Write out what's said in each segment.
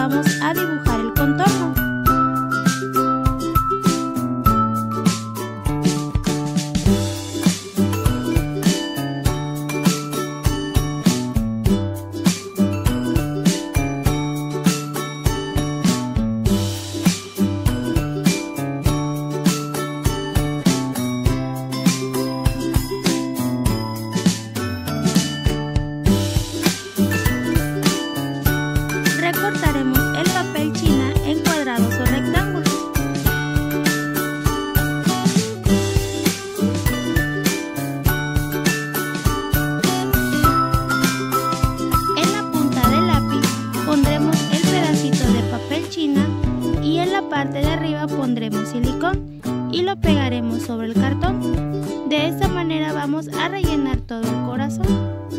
vamos a dibujar el contorno. silicón y lo pegaremos sobre el cartón. De esta manera vamos a rellenar todo el corazón.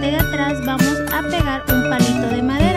de atrás vamos a pegar un palito de madera.